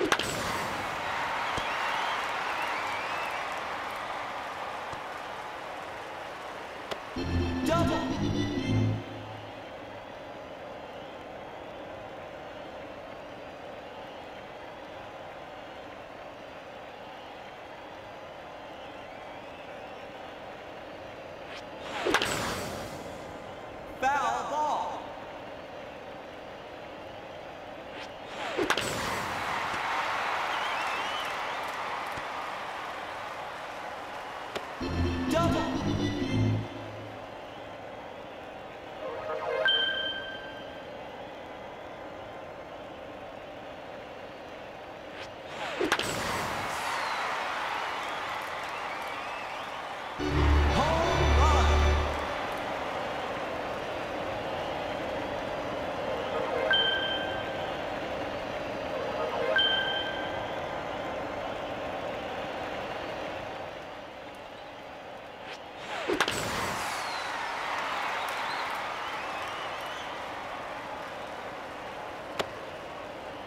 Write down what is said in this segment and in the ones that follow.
Foul ball. Double.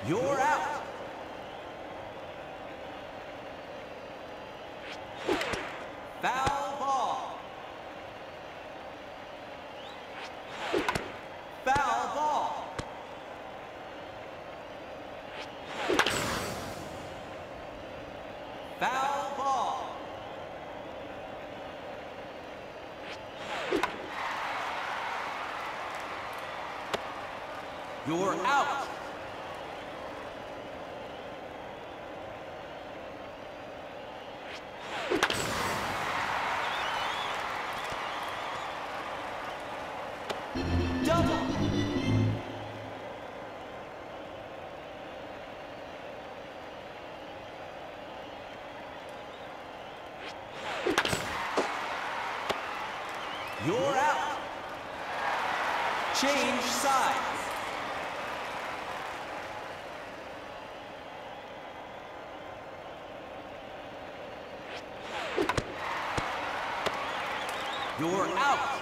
You're out. Foul ball. Foul ball. Foul ball. You're out. You're out. Change sides. You're out.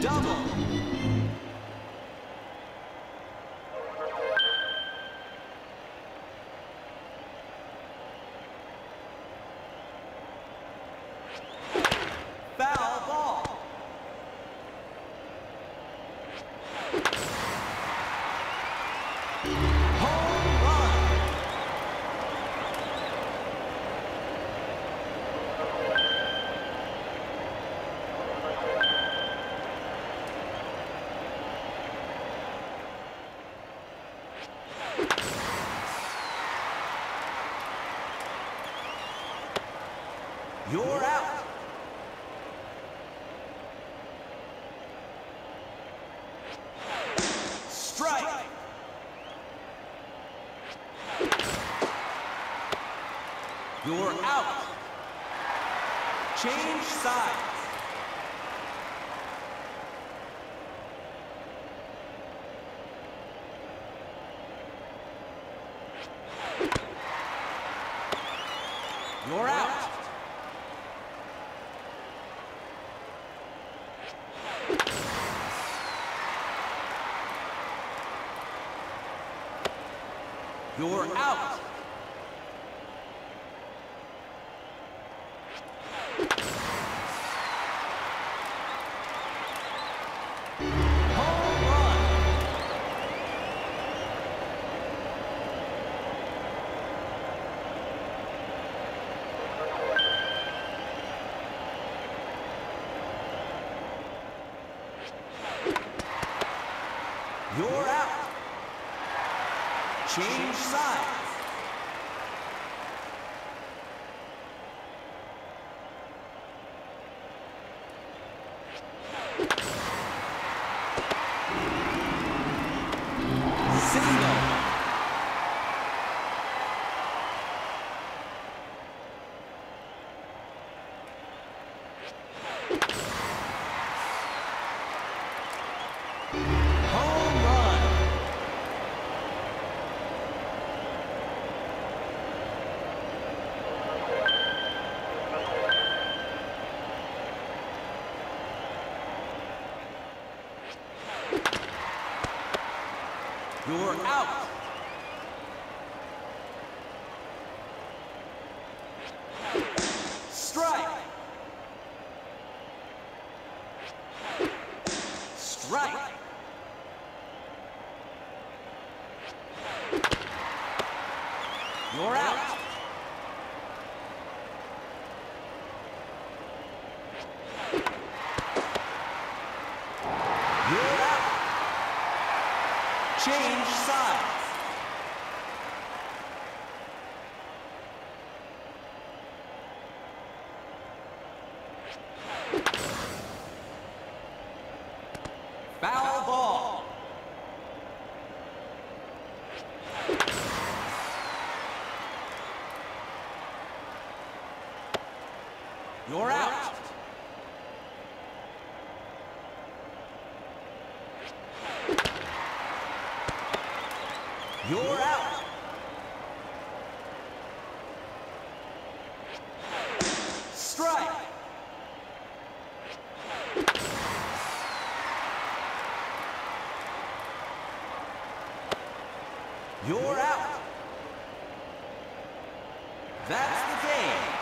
Double. You're out. Strike. You're out. Change sides. You're out. You're out. You're out. Change sides. You're out. Strike. Strike. You're out. You're out. Change sides. You're out. You're out. Strike. You're out. That's the game.